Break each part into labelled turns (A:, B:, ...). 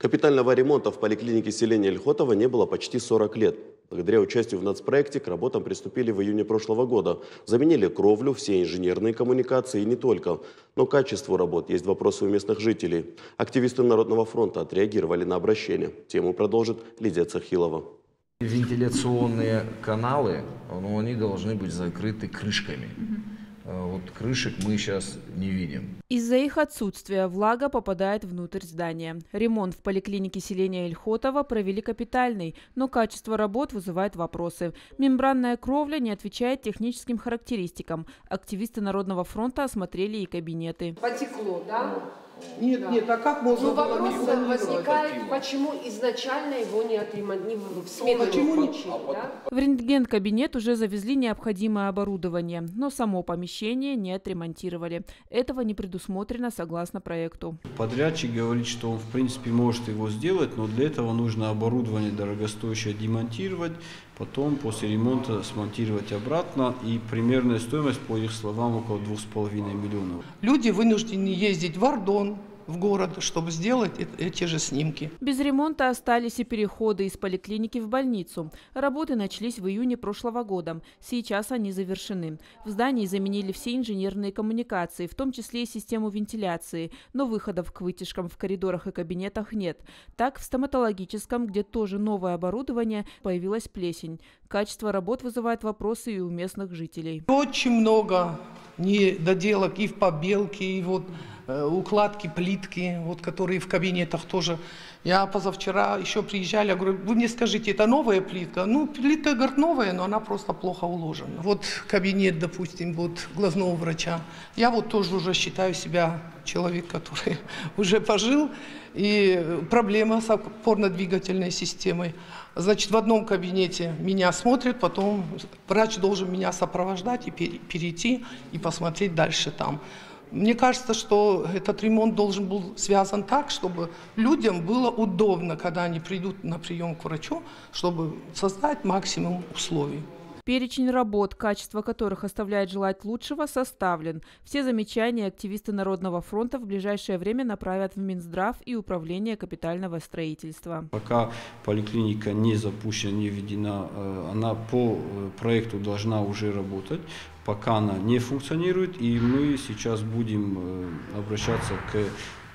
A: Капитального ремонта в поликлинике селения Ильхотова не было почти 40 лет. Благодаря участию в нацпроекте к работам приступили в июне прошлого года. Заменили кровлю, все инженерные коммуникации и не только. Но качеству работ есть вопросы у местных жителей. Активисты Народного фронта отреагировали на обращение. Тему продолжит Лидия Цахилова.
B: Вентиляционные каналы, ну, они должны быть закрыты крышками. Э, Вот крышек мы сейчас не видим.
C: Из-за их отсутствия влага попадает внутрь здания. Ремонт в поликлинике селения Ильхотова провели капитальный, но качество работ вызывает вопросы. Мембранная кровля не отвечает техническим характеристикам. Активисты Народного фронта осмотрели и кабинеты.
D: Потекло, да?
E: Нет, нет, а как можно
D: Ну, вопрос возникает, почему изначально его не отремонтировали, в смену
E: Почему
D: не включили, да?
C: В рентген-кабинет уже завезли необходимое оборудование, но само помещение не отремонтировали. Этого не предусмотрено согласно проекту.
F: Подрядчик говорит, что он в принципе может его сделать, но для этого нужно оборудование дорогостоящее демонтировать, потом после ремонта смонтировать обратно. И примерная стоимость, по их словам, около 2,5 миллионов.
E: Люди вынуждены ездить в Ардон, в город, чтобы сделать э- эти же снимки.
C: Без ремонта остались и переходы из поликлиники в больницу. Работы начались в июне прошлого года. Сейчас они завершены. В здании заменили все инженерные коммуникации, в том числе и систему вентиляции, но выходов к вытяжкам в коридорах и кабинетах нет. Так, в стоматологическом, где тоже новое оборудование, появилась плесень. Качество работ вызывает вопросы и у местных жителей.
E: Очень много недоделок и в побелке, и вот э, укладки, плитки, вот, которые в кабинетах тоже. Я позавчера еще приезжали, говорю, вы мне скажите, это новая плитка? Ну, плитка, говорит, новая, но она просто плохо уложена. Вот кабинет, допустим, вот глазного врача. Я вот тоже уже считаю себя человек, который уже пожил, и проблема с опорно-двигательной системой. Значит, в одном кабинете меня смотрят, потом врач должен меня сопровождать и пере- перейти и посмотреть дальше там. Мне кажется, что этот ремонт должен был связан так, чтобы людям было удобно, когда они придут на прием к врачу, чтобы создать максимум условий.
C: Перечень работ, качество которых оставляет желать лучшего, составлен. Все замечания активисты Народного фронта в ближайшее время направят в Минздрав и Управление капитального строительства.
F: Пока поликлиника не запущена, не введена, э, она по э, проекту должна уже работать. Пока она не функционирует, и мы сейчас будем э, обращаться к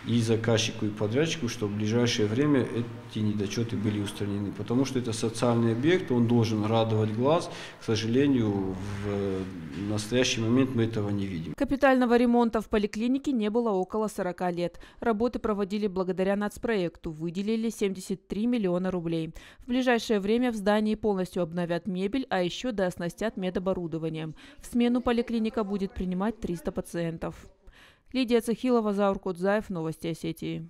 F: и заказчику, и подрядчику, чтобы в ближайшее время эти недочеты были устранены. Потому что это социальный объект, он должен радовать глаз. К сожалению, в настоящий момент мы этого не видим.
C: Капитального ремонта в поликлинике не было около 40 лет. Работы проводили благодаря нацпроекту. Выделили 73 миллиона рублей. В ближайшее время в здании полностью обновят мебель, а еще дооснастят медоборудованием. В смену поликлиника будет принимать 300 пациентов. Лидия Цахилова, Заур Кудзаев, Новости Осетии.